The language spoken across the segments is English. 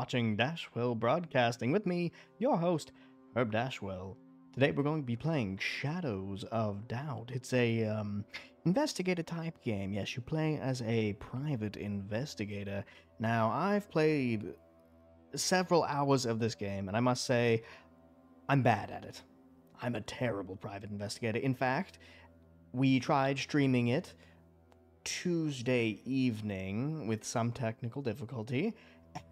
watching Dashwell Broadcasting with me, your host, Herb Dashwell. Today we're going to be playing Shadows of Doubt. It's a um, investigator type game. Yes, you play as a private investigator. Now, I've played several hours of this game, and I must say, I'm bad at it. I'm a terrible private investigator. In fact, we tried streaming it Tuesday evening with some technical difficulty,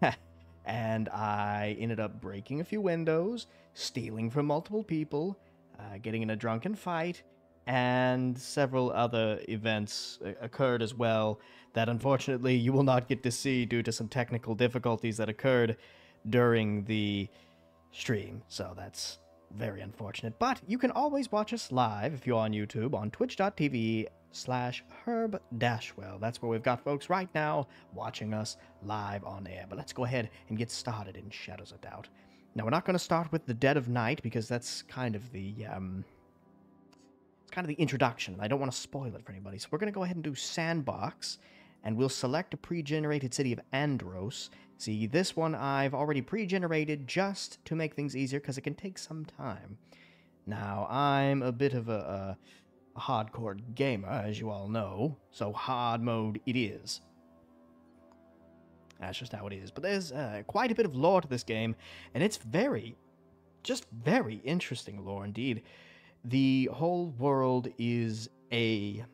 and I ended up breaking a few windows, stealing from multiple people, uh, getting in a drunken fight, and several other events uh, occurred as well that unfortunately you will not get to see due to some technical difficulties that occurred during the stream. So that's very unfortunate. But you can always watch us live if you're on YouTube on twitch.tv slash Herb Dashwell. That's where we've got folks right now watching us live on air. But let's go ahead and get started in Shadows of Doubt. Now, we're not going to start with the Dead of Night because that's kind of the, um, it's kind of the introduction. I don't want to spoil it for anybody. So we're going to go ahead and do Sandbox, and we'll select a pre-generated city of Andros. See, this one I've already pre-generated just to make things easier because it can take some time. Now, I'm a bit of a, a, a hardcore gamer, as you all know, so hard mode it is. That's just how it is. But there's uh, quite a bit of lore to this game, and it's very, just very interesting lore indeed. The whole world is a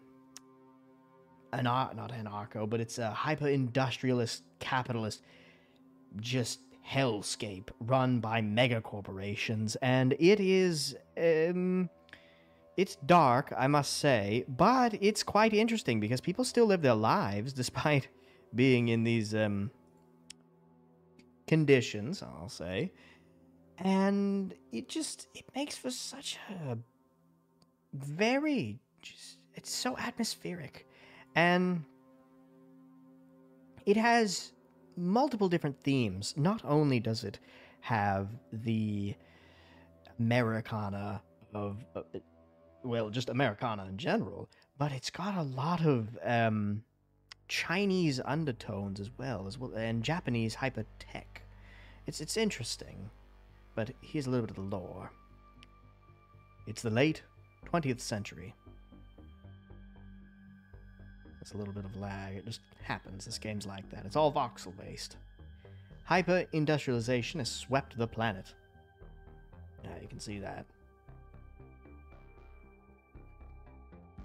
an not anarcho, but it's a hyper-industrialist capitalist just hellscape run by mega corporations, and it is um, it's dark, I must say, but it's quite interesting because people still live their lives despite being in these um, conditions, I'll say. And it just it makes for such a very just it's so atmospheric. And it has multiple different themes. Not only does it have the Americana of, uh, well, just Americana in general, but it's got a lot of um, Chinese undertones as well, as well, and Japanese hyper tech. It's it's interesting, but here's a little bit of the lore. It's the late 20th century. It's a little bit of lag. It just happens. This game's like that. It's all voxel based. Hyper industrialization has swept the planet. Yeah, you can see that.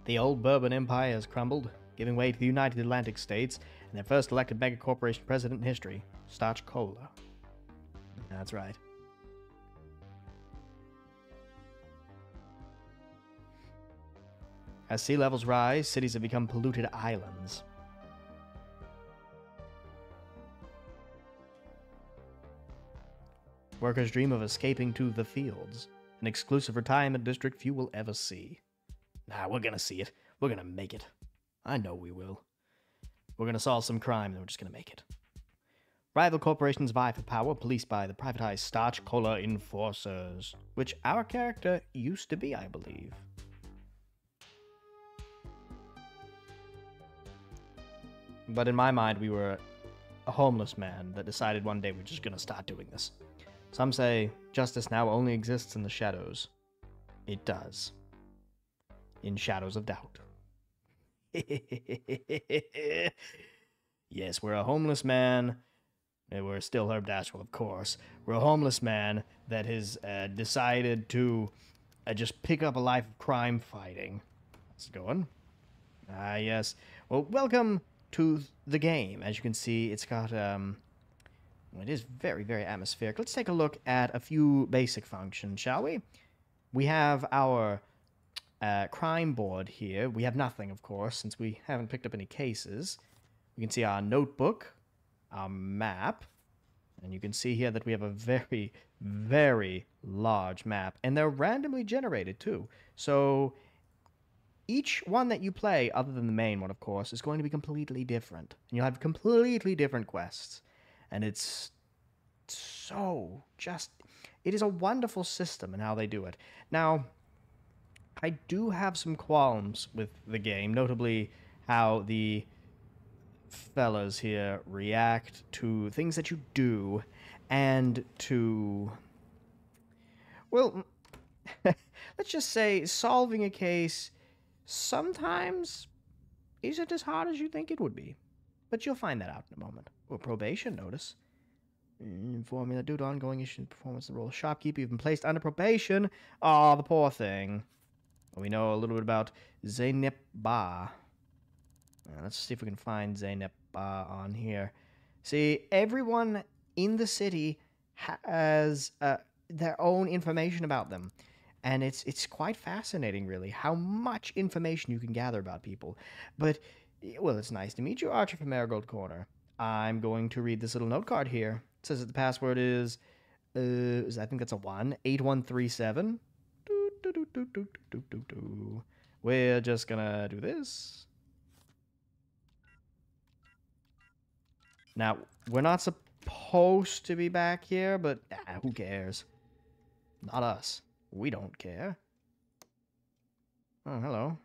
The old Bourbon Empire has crumbled, giving way to the United Atlantic States and their first elected mega corporation president in history, Starch Kola. That's right. As sea levels rise, cities have become polluted islands. Workers dream of escaping to the fields, an exclusive retirement district few will ever see. Nah, we're gonna see it. We're gonna make it. I know we will. We're gonna solve some crime, and we're just gonna make it. Rival corporations vie for power, policed by the privatized Starch Kola Enforcers, which our character used to be, I believe. But in my mind, we were a homeless man that decided one day we're just gonna start doing this. Some say justice now only exists in the shadows. It does. In shadows of doubt. yes, we're a homeless man. and We're still Herb Dashwell, of course. We're a homeless man that has uh, decided to uh, just pick up a life of crime fighting. How's it going? Ah, yes. Well, welcome to the game. As you can see, it's got um, it is very, very atmospheric. Let's take a look at a few basic functions, shall we? We have our uh, crime board here. We have nothing, of course, since we haven't picked up any cases. We can see our notebook, our map, and you can see here that we have a very, very large map. And they're randomly generated, too. So each one that you play, other than the main one, of course, is going to be completely different. And you'll have completely different quests. And it's so just. It is a wonderful system in how they do it. Now, I do have some qualms with the game, notably how the fellas here react to things that you do. and to, well, let's just say solving a case sometimes isn't as hard as you think it would be. But you'll find that out in a moment. Or probation notice. Informing that due to ongoing issues performance the role of shopkeeper, you've been placed under probation. Ah, the poor thing. We know a little bit about Zeynep Ba. Uh, let's see if we can find Zeynep Ba on here. See, everyone in the city has uh, their own information about them. And it's it's quite fascinating, really, how much information you can gather about people. But, well, it's nice to meet you, Archer from Marigold Corner. I'm going to read this little note card here. It says that the password is, uh, I think that's a 1, 8137. We're just gonna do this. Now, we're not supposed to be back here, but ah, who cares? Not us. We don't care. Oh, hello.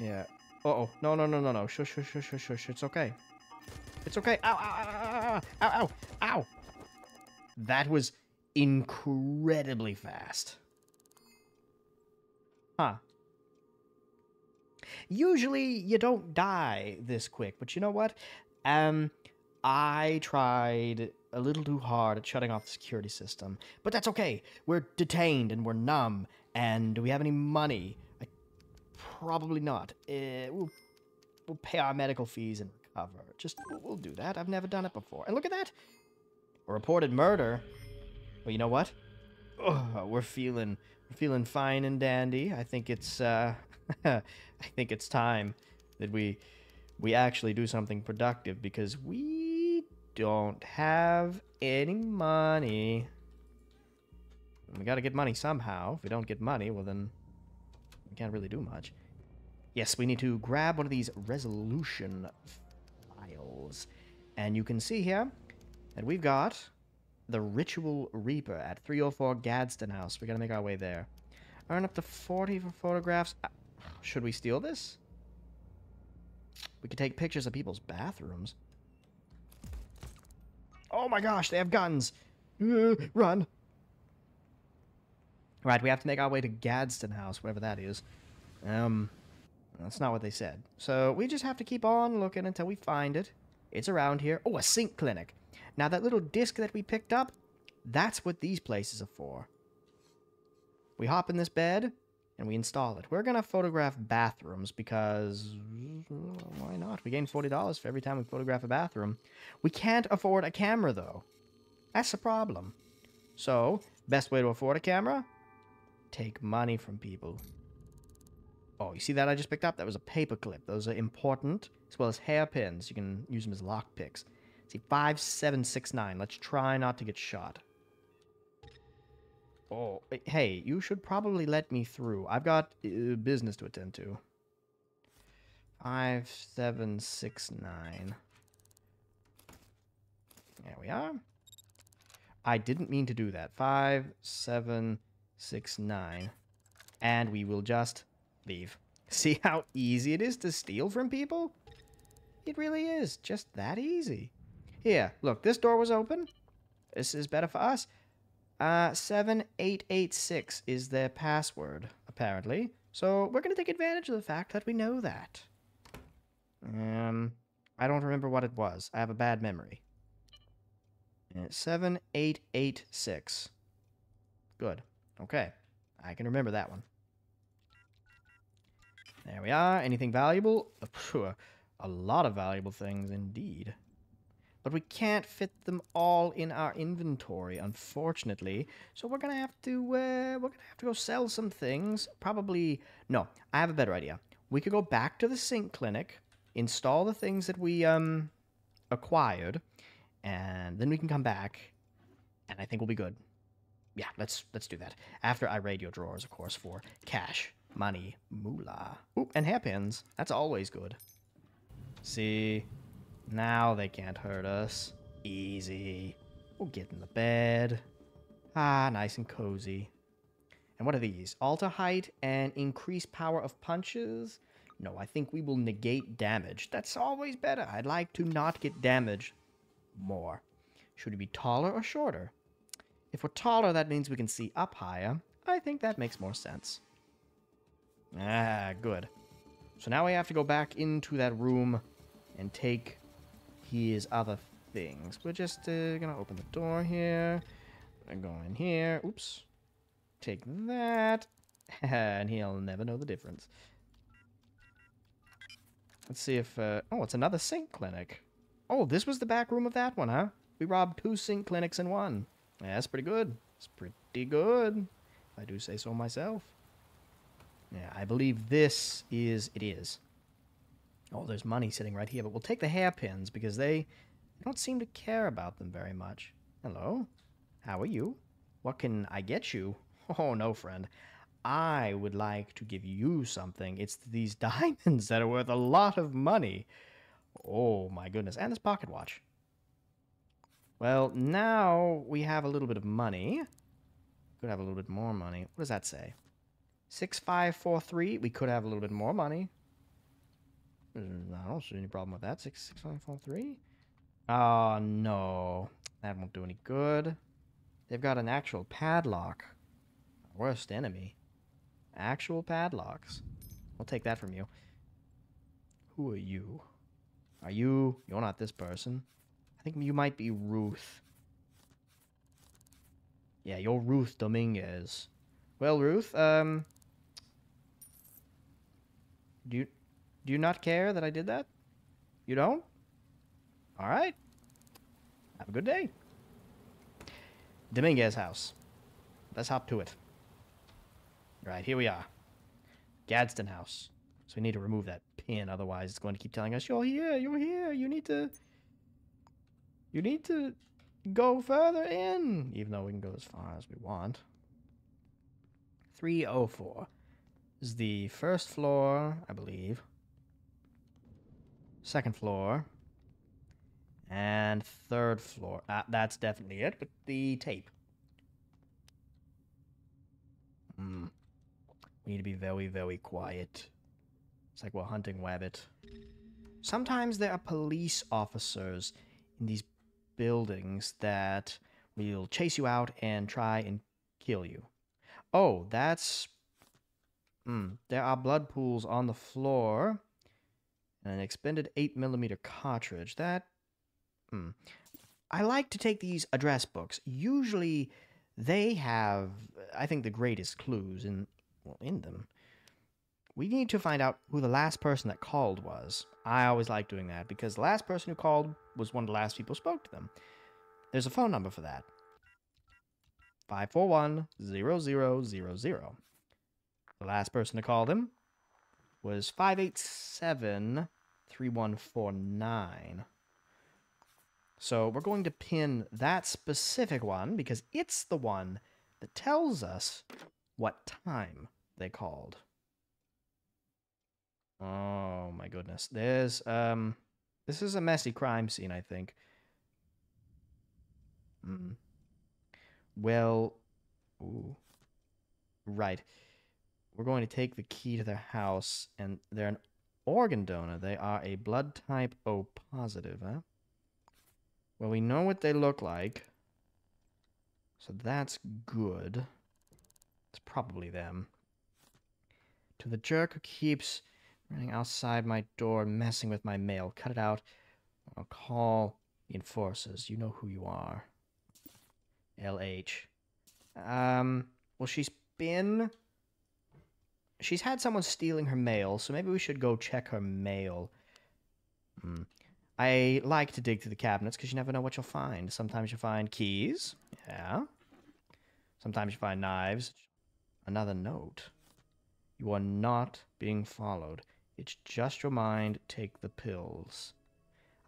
Yeah. Uh-oh. No, no, no, no, no. Shush, shush, shush, shush, shush. It's okay. It's okay. Ow, ow, ow, ow, ow, ow. That was incredibly fast. Huh. Usually you don't die this quick, but you know what? Um, I tried a little too hard at shutting off the security system, but that's okay. We're detained and we're numb. And do we have any money? I, probably not. Uh, we'll, we'll pay our medical fees and recover. Just we'll, do that. I've never done it before. And look at that. A reported murder. Well, you know what? Oh, we're feeling feeling fine and dandy. I think it's uh, I think it's time that we we actually do something productive because we don't have any money. We gotta get money somehow. If we don't get money, well then we can't really do much. Yes, we need to grab one of these resolution files. And you can see here that we've got the Ritual Reaper at 304 Gadsden House. We gotta make our way there. Earn up to 40 for photographs. Uh, should we steal this? We could take pictures of people's bathrooms. Oh my gosh, they have guns! Uh, run! Right, we have to make our way to Gadsden House, whatever that is. Um, that's not what they said. So we just have to keep on looking until we find it. It's around here. Oh, a sync clinic. Now, that little disc that we picked up, that's what these places are for. We hop in this bed, and we install it. We're going to photograph bathrooms because why not? We gain $40 for every time we photograph a bathroom. We can't afford a camera, though. That's the problem. So, best way to afford a camera? Take money from people. Oh, you see that I just picked up? That was a paper clip. Those are important, as well as hairpins. You can use them as lockpicks. See, 5769. Let's try not to get shot. Oh, hey, you should probably let me through. I've got uh, business to attend to. Five, seven, six, nine. There we are. I didn't mean to do that. Five, seven, six, nine. And we will just leave. See how easy it is to steal from people? It really is. Just that easy. Here, look, this door was open. This is better for us. Uh, 7886 is their password, apparently. So we're going to take advantage of the fact that we know that. Um, I don't remember what it was. I have a bad memory. 7886. Good. Okay. I can remember that one. There we are. Anything valuable? A lot of valuable things indeed but we can't fit them all in our inventory, unfortunately. So we're gonna have to uh, we're gonna have to go sell some things. Probably no. I have a better idea. We could go back to the sync clinic, install the things that we um acquired, and then we can come back, and I think we'll be good. Yeah, let's let's do that. After I raid your drawers, of course, for cash, money, moolah. Ooh, and hairpins. That's always good. See, now they can't hurt us. Easy. We'll get in the bed. Ah, nice and cozy. And what are these? Alter height and increase power of punches? No, I think we will negate damage. That's always better. I'd like to not get damaged more. Should we be taller or shorter? If we're taller, that means we can see up higher. I think that makes more sense. Ah, good. So now we have to go back into that room and take his other things. We're just uh, gonna open the door here. And go in here. Oops. Take that. and he'll never know the difference. Let's see if... Uh, oh, it's another sync clinic. Oh, this was the back room of that one, huh? We robbed two sync clinics in one. Yeah, that's pretty good. It's pretty good. If I do say so myself. Yeah, I believe this is... It is. Oh, there's money sitting right here, but we'll take the hairpins because they, don't seem to care about them very much. Hello? How are you? What can I get you? Oh, no, friend. I would like to give you something. It's these diamonds that are worth a lot of money. Oh, my goodness. And this pocket watch. Well, now we have a little bit of money. Could have a little bit more money. What does that say? 6543. We could have a little bit more money. Mm, I don't see any problem with that. 66543. Oh, no. That won't do any good. They've got an actual padlock. Worst enemy. Actual padlocks. We'll take that from you. Who are you? Are you... You're not this person. I think you might be Ruth. Yeah, you're Ruth Dominguez. Well, Ruth, um... Do you, do you not care that I did that? You don't? Alright. Have a good day. Dominguez house. Let's hop to it. Right, here we are. Gadsden house. So we need to remove that pin, otherwise it's going to keep telling us, you're here, you're here, you need to... You need to go further in, even though we can go as far as we want. 304 is the first floor, I believe. Second floor. And third floor. Uh, that's definitely it, but the tape. Hmm. We need to be very, very quiet. It's like we're hunting rabbit. Sometimes there are police officers in these buildings that will chase you out and try and kill you. Oh, that's... Hmm. There are blood pools on the floor. And an expended 8mm cartridge. That... Hmm. I like to take these address books. Usually they have, I think, the greatest clues in, well, in them. We need to find out who the last person that called was. I always like doing that because the last person who called was one of the last people spoke to them. There's a phone number for that. 541 0000. The last person to call them was 587 3149. So we're going to pin that specific one because it's the one that tells us what time they called. Oh my goodness. There's um this is a messy crime scene, I think. Mm. Well, ooh. Right. We're going to take the key to their house and they're an organ donor. They are a blood type O positive, huh? Well, we know what they look like. So that's good. It's probably them. To the jerk who keeps running outside my door messing with my mail. Cut it out. I'll call the enforcers. You know who you are. LH. Um, well, she's been... She's had someone stealing her mail, so maybe we should go check her mail. Hmm. I like to dig through the cabinets because you never know what you'll find. Sometimes you find keys. Yeah. Sometimes you find knives. Another note. You are not being followed. It's just your mind. Take the pills.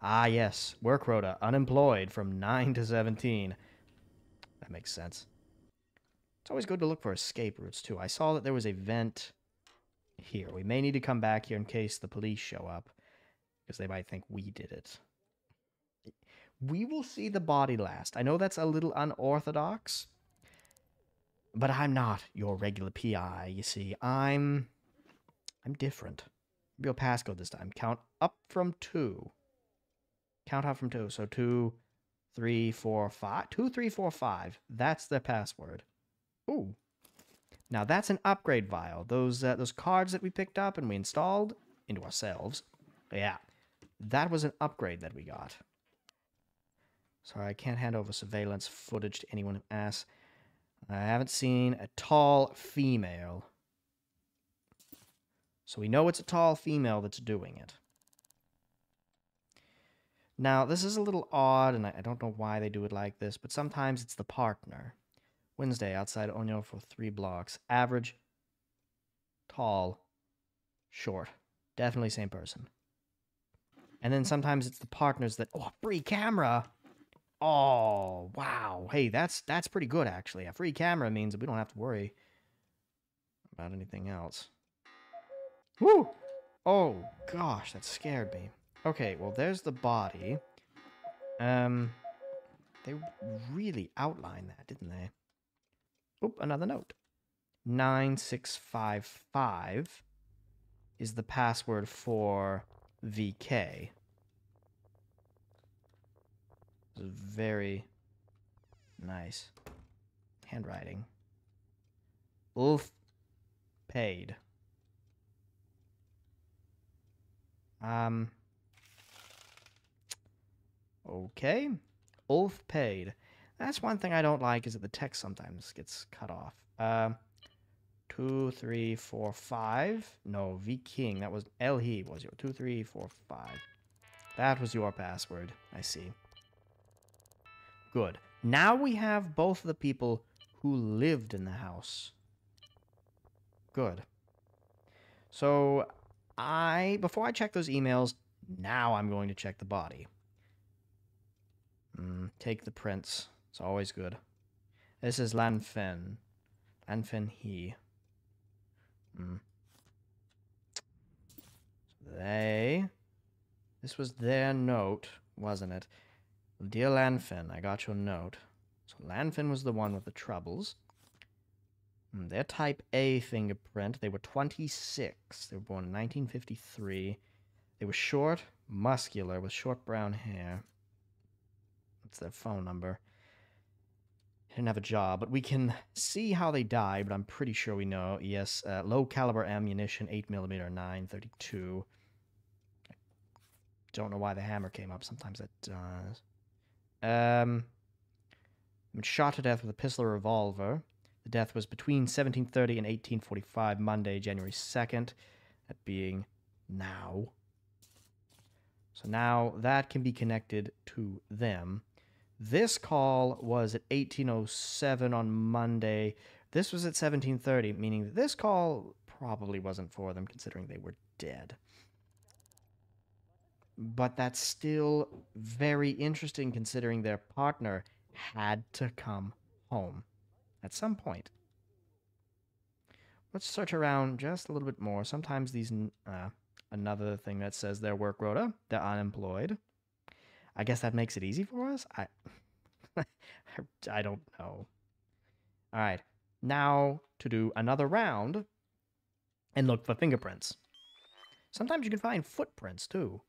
Ah, yes. Work rota. Unemployed from 9 to 17. That makes sense. It's always good to look for escape routes, too. I saw that there was a vent here. We may need to come back here in case the police show up because they might think we did it. We will see the body last. I know that's a little unorthodox, but I'm not your regular PI, you see. I'm I'm different. Real passcode this time. Count up from two. Count up from two. So two, three, four, five. Two, three, four, five. That's their password. Ooh. Now that's an upgrade vial. Those uh, those cards that we picked up and we installed into ourselves. Yeah, that was an upgrade that we got. Sorry, I can't hand over surveillance footage to anyone who asks. I haven't seen a tall female. So we know it's a tall female that's doing it. Now, this is a little odd, and I, don't know why they do it like this, but sometimes it's the partner. Wednesday, outside Onyo for three blocks. Average, tall, short. Definitely same person. And then sometimes it's the partners that, oh, free camera. Oh, wow. Hey, that's that's pretty good, actually. A free camera means we don't have to worry about anything else. Woo! Oh, gosh, that scared me. Okay, well, there's the body. Um, they really outlined that, didn't they? Oop, another note. 9655 is the password for VK. very nice handwriting. Ulf paid. Um, Okay. Ulf paid. That's one thing I don't like is that the text sometimes gets cut off. Uh, two, three, four, five. No, V King. That was L he was your two, three, four, five. That was your password. I see. Good. Now we have both of the people who lived in the house. Good. So I before I check those emails, now I'm going to check the body. Mm, take the prince. It's always good. This is Lanfen. Lanfen he. Mm. They. This was their note, wasn't it? Dear Lanfen, I got your note. So Lanfen was the one with the troubles. Mm, their type A fingerprint, they were 26. They were born in 1953. They were short, muscular, with short brown hair. That's their phone number. Didn't have a job, but we can see how they died, but I'm pretty sure we know. Yes, uh, low caliber ammunition, 8mm 932. I don't know why the hammer came up. Sometimes it does. Um, shot to death with a pistol or revolver. The death was between 1730 and 1845, Monday, January 2nd, that being now. So now that can be connected to them. This call was at 1807 on Monday. This was at 1730, meaning that this call probably wasn't for them considering they were dead. But that's still very interesting considering their partner had to come home at some point. Let's search around just a little bit more. Sometimes these, uh, another thing that says their work rota, they're unemployed. I guess that makes it easy for us. I, I don't know. All right, now to do another round and look for fingerprints. Sometimes you can find footprints too,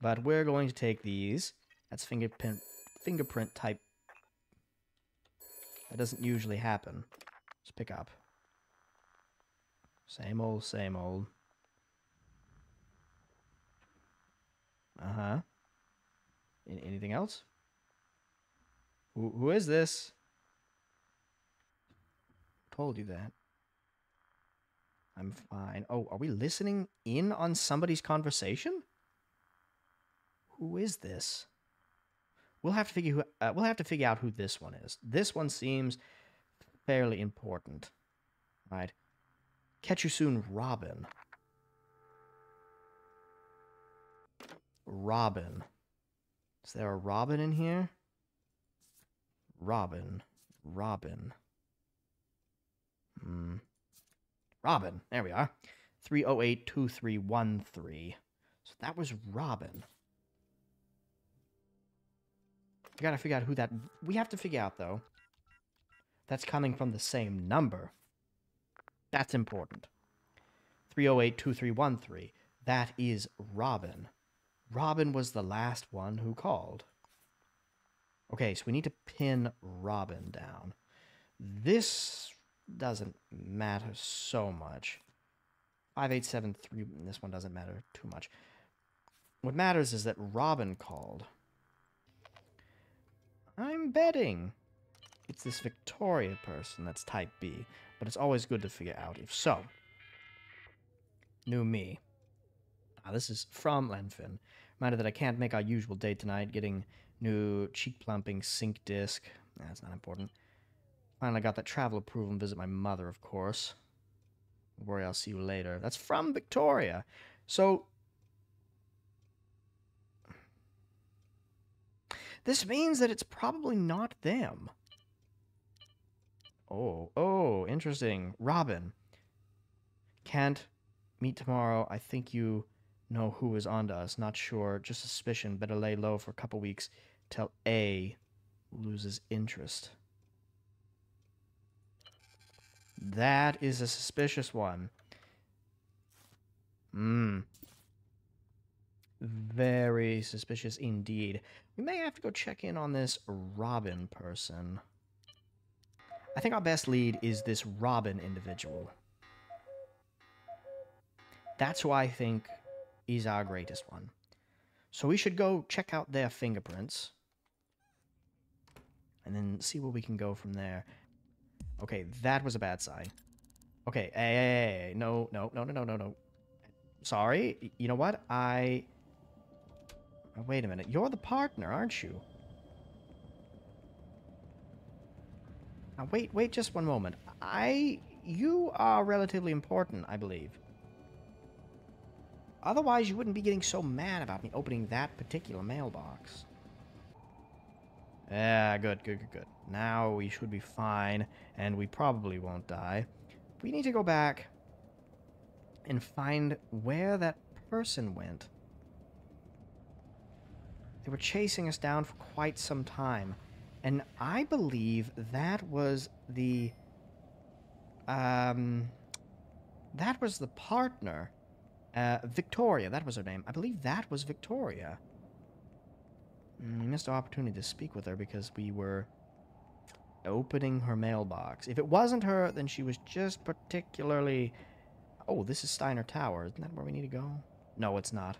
but we're going to take these. That's fingerprint fingerprint type. That doesn't usually happen. Let's pick up. Same old, same old. Uh-huh. Anything else? Who, who is this? Told you that. I'm fine. Oh, are we listening in on somebody's conversation? Who is this? We'll have to figure who, uh, we'll have to figure out who this one is. This one seems fairly important. Right. Catch you soon, Robyn. Robyn. Is there a Robyn in here? Robyn. Robyn. Hmm. Robyn. There we are. 3082313. So that was Robyn. We gotta figure out who that... We have to figure out, though. That's coming from the same number. That's important. 3082313. That is Robyn. Robyn was the last one who called. Okay, so we need to pin Robyn down. This doesn't matter so much. 5873, this one doesn't matter too much. What matters is that Robyn called. I'm betting it's this Victoria person that's type B, but it's always good to figure out if so. New me. Ah, this is from Lanfen. Reminder that I can't make our usual date tonight, getting new cheek plumping sync disc. That's not important. Finally got that travel approval and visit my mother, of course. Don't worry, I'll see you later. That's from Victoria. So this means that it's probably not them. Oh, oh, interesting. Robyn. Can't meet tomorrow. I think you know who is on to us. Not sure. Just suspicion. Better lay low for a couple weeks till A loses interest. That is a suspicious one. Hmm. Very suspicious indeed. We may have to go check in on this Robyn person. I think our best lead is this Robyn individual. That's who I think is our greatest one. So we should go check out their fingerprints. And then see where we can go from there. Okay, that was a bad sign. Okay, hey, hey, hey, no, no, no, no, no, no, no. Sorry, you know what? I... Oh, wait a minute. You're the partner, aren't you? Now, wait, wait just one moment. I... You are relatively important, I believe. Otherwise, you wouldn't be getting so mad about me opening that particular mailbox. Yeah, good, good, good, good. Now we should be fine, and we probably won't die. We need to go back and find where that person went. They were chasing us down for quite some time. And I believe that was the... Um... That was the partner. Uh, Victoria, that was her name. I believe that was Victoria. Mm, we missed an opportunity to speak with her because we were opening her mailbox. If it wasn't her, then she was just particularly... Oh, this is Steiner Tower. Isn't that where we need to go? No, it's not.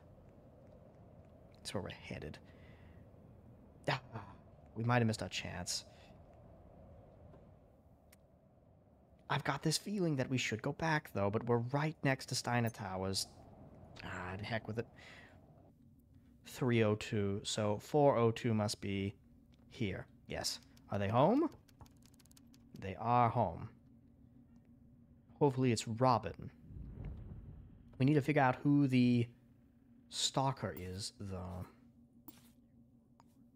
It's where we're headed. Ah, we might have missed our chance. I've got this feeling that we should go back, though, but we're right next to Steiner Towers. Ah, heck with it. 302, so 402 must be here. Yes. Are they home? They are home. Hopefully it's Robyn. We need to figure out who the stalker is, though.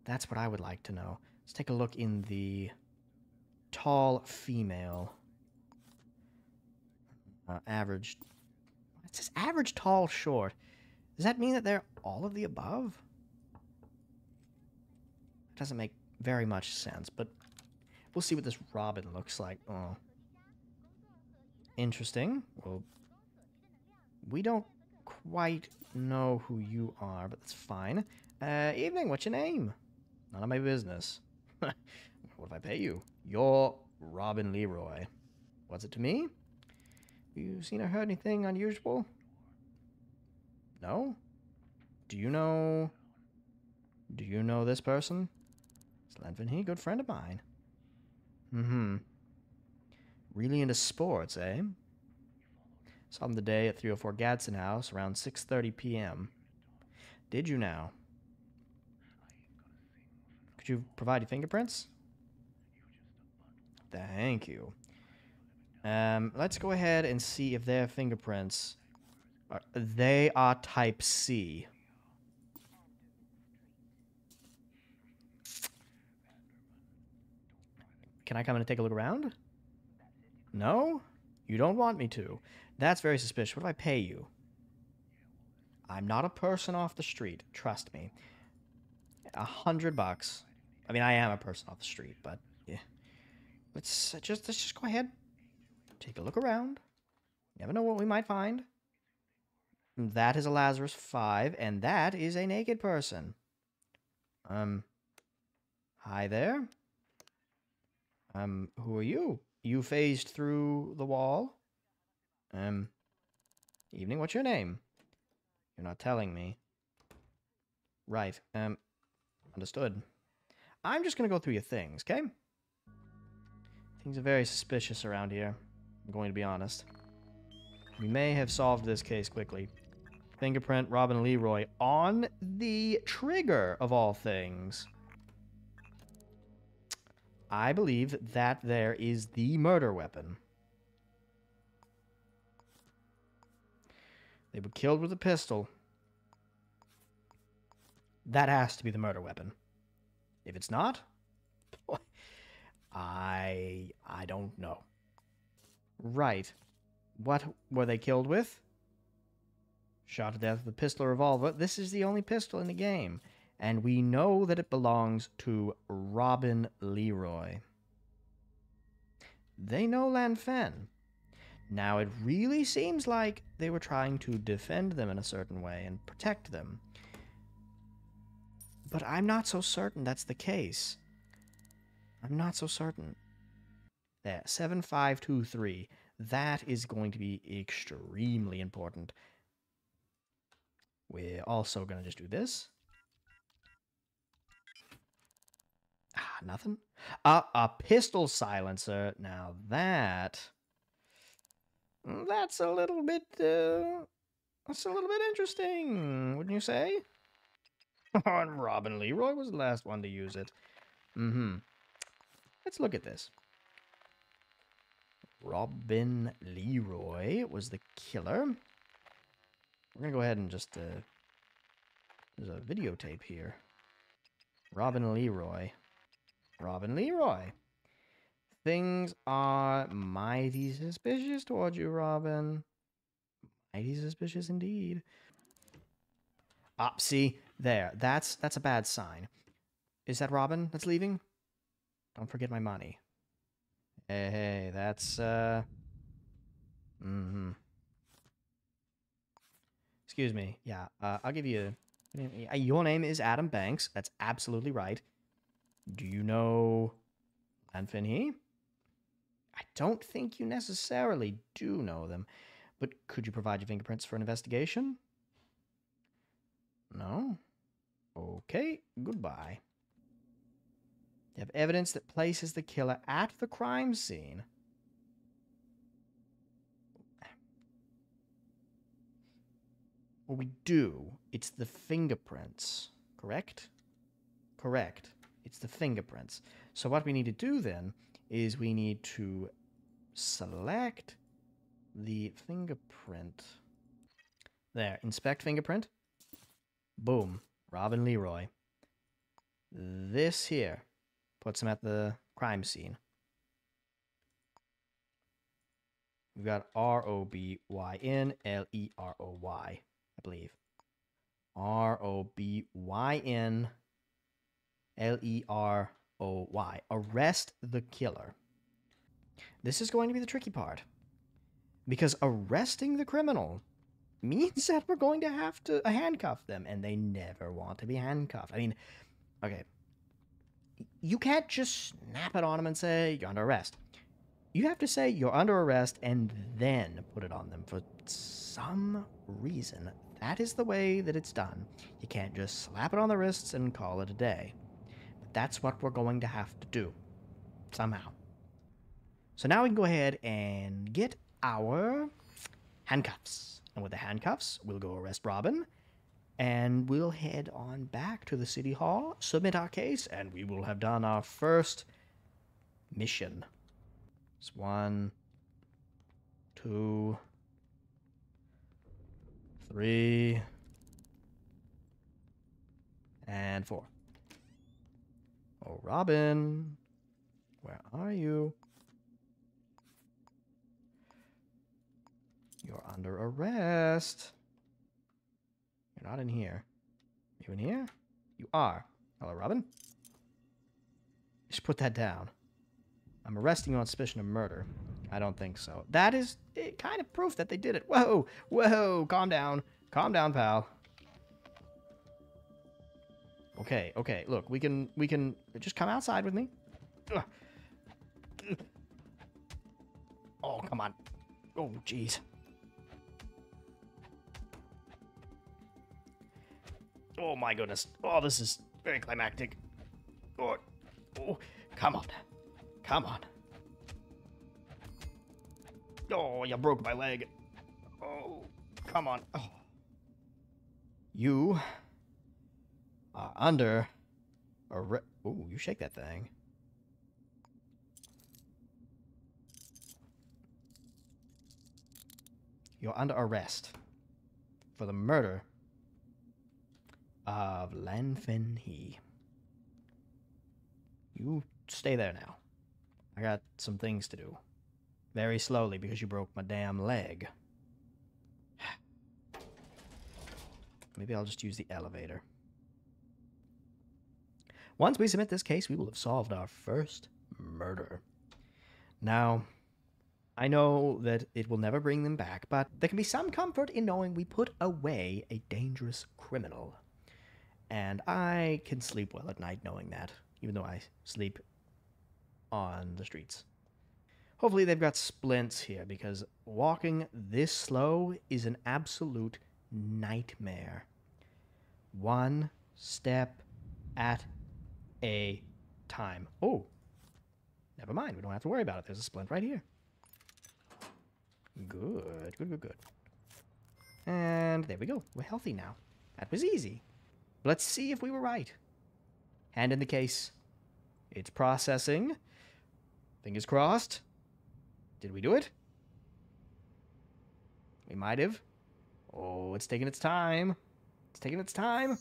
That's what I would like to know. Let's take a look in the tall female. Uh, average. It says average, tall, short. Does that mean that they're all of the above? It doesn't make very much sense, but we'll see what this Robyn looks like. Oh. Interesting. Well, we don't quite know who you are, but that's fine. Uh, evening, what's your name? None of my business. what if I pay you? You're Robyn Leroy. What's it to me? You seen or heard anything unusual? No? Do you know... Do you know this person? It's He, good friend of mine. Mm-hmm. Really into sports, eh? Saw him the day at 304 Gadsden House around 6.30 p.m. Did you now? Could you provide your fingerprints? Thank you. Um, let's go ahead and see if their fingerprints are, they are type C. Can I come in and take a look around? No? You don't want me to. That's very suspicious. What if I pay you? I'm not a person off the street. Trust me. A hundred bucks. I mean, I am a person off the street, but yeah. Let's just let's just go ahead, take a look around. Never know what we might find. That is a Lazarus five, and that is a naked person. Um, Hi there. Um, who are you? You phased through the wall? Um, evening, what's your name? You're not telling me. Right, um, understood. I'm just gonna go through your things, okay? Things are very suspicious around here. I'm going to be honest. We may have solved this case quickly. Fingerprint Robyn Leroy on the trigger of all things. I believe that there is the murder weapon. They were killed with a pistol. That has to be the murder weapon. If it's not, I I don't know. Right. What were they killed with? Shot to death with a pistol revolver. This is the only pistol in the game. And we know that it belongs to Robyn Leroy. They know Lan Fen. Now, it really seems like they were trying to defend them in a certain way and protect them. But I'm not so certain that's the case. I'm not so certain. There, 7523. That is going to be extremely important. We're also going to just do this. Ah, nothing. Uh, a pistol silencer. Now that... That's a little bit, uh, That's a little bit interesting, wouldn't you say? and Robyn Leroy was the last one to use it. Mm-hmm. Let's look at this. Robyn Leroy was the killer. We're going to go ahead and just, uh, there's a videotape here. Robyn Leroy. Robyn Leroy. Things are mighty suspicious towards you, Robyn. Mighty suspicious indeed. See, there. That's that's a bad sign. Is that Robyn that's leaving? Don't forget my money. Hey, hey, that's, uh... Mm-hmm. Excuse me. Yeah, uh, I'll give you... Your name is Adam Banks. That's absolutely right. Do you know Lan Fen I don't think you necessarily do know them, but could you provide your fingerprints for an investigation? No? Okay, goodbye. You have evidence that places the killer at the crime scene. Well, we do. It's the fingerprints, correct? Correct. It's the fingerprints. So what we need to do then is we need to select the fingerprint. There, inspect fingerprint. Boom, Robyn Leroy. This here puts him at the crime scene. We've got R O B Y N L E R O Y, I believe. R O B Y N L E R O Y. Arrest the killer. This is going to be the tricky part. Because arresting the criminal means that we're going to have to handcuff them, and they never want to be handcuffed. I mean, okay, you can't just snap it on them and say you're under arrest. You have to say you're under arrest and then put it on them for some reason. That is the way that it's done. You can't just slap it on the wrists and call it a day. But that's what we're going to have to do. Somehow. So now we can go ahead and get our handcuffs. And with the handcuffs, we'll go arrest Robyn and we'll head on back to the city hall, submit our case, and we will have done our first mission. It's one, two, three, and four. Oh, Robyn, where are you? You're under arrest. You're not in here. You in here? You are. Hello, Robyn. Should put that down. I'm arresting you on suspicion of murder. I don't think so. That is it, kind of proof that they did it. Whoa, whoa, calm down. Calm down, pal. Okay, okay. Look, we can we can just come outside with me. Oh, come on. Oh, jeez. Oh my goodness. Oh, this is very climactic. Oh, oh, come on. Come on. Oh, you broke my leg. Oh, come on. Oh. You are under arrest. Oh, you shake that thing. You're under arrest for the murder of Lanfen He. You stay there now. I got some things to do. Very slowly because you broke my damn leg. Maybe I'll just use the elevator. Once we submit this case, we will have solved our first murder. Now, I know that it will never bring them back, but there can be some comfort in knowing we put away a dangerous criminal. And I can sleep well at night knowing that, even though I sleep on the streets. Hopefully, they've got splints here because walking this slow is an absolute nightmare. One step at a time. Oh, never mind. We don't have to worry about it. There's a splint right here. Good, good, good, good. And there we go. We're healthy now. That was easy. Let's see if we were right. Hand in the case. It's processing. Fingers crossed. Did we do it? We might have. Oh, it's taking its time. It's taking its time.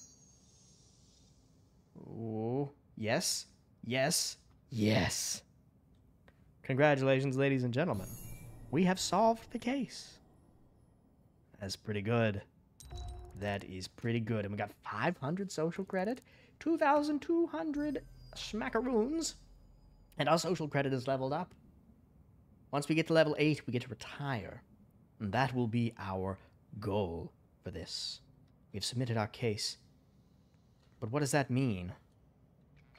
Oh, yes, yes, yes. Congratulations, ladies and gentlemen. We have solved the case. That's pretty good. That is pretty good. And we got 500 social credit, 2,200 smackaroons, and our social credit is leveled up. Once we get to level 8, we get to retire. And that will be our goal for this. We've submitted our case. But what does that mean?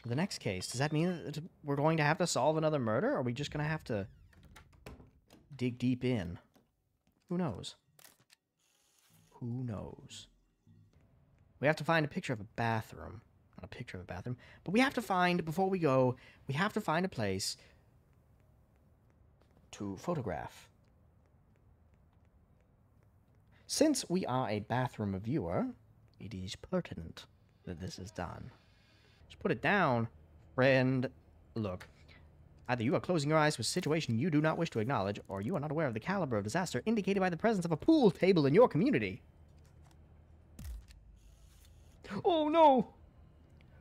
For the next case, does that mean that we're going to have to solve another murder? Or are we just going to have to dig deep in? Who knows? Who knows? We have to find a picture of a bathroom. Not a picture of a bathroom. But we have to find, before we go, we have to find a place to photograph. Since we are a bathroom reviewer, it is pertinent that this is done. Just put it down, friend. Look, either you are closing your eyes to a situation you do not wish to acknowledge, or you are not aware of the caliber of disaster indicated by the presence of a pool table in your community. Oh no!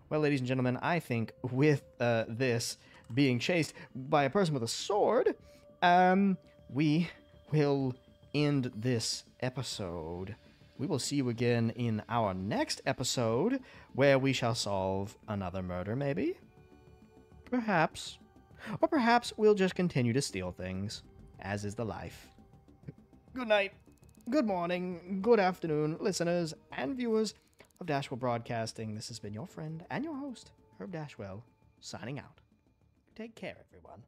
Well, ladies and gentlemen, I think with uh, this being chased by a person with a sword, um, we will end this episode. We will see you again in our next episode, where we shall solve another murder, maybe? Perhaps. Or perhaps we'll just continue to steal things, as is the life. Good night, good morning, good afternoon, listeners and viewers of Dashwell Broadcasting. This has been your friend and your host, Herb Dashwell, signing out. Take care, everyone.